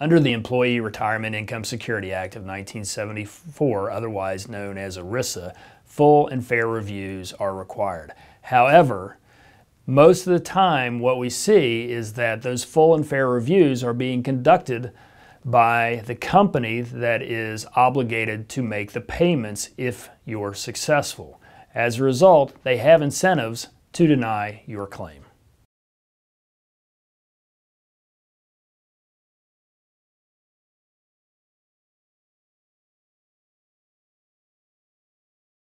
Under the Employee Retirement Income Security Act of 1974, otherwise known as ERISA, full and fair reviews are required. However, most of the time what we see is that those full and fair reviews are being conducted by the company that is obligated to make the payments if you're successful. As a result, they have incentives to deny your claim.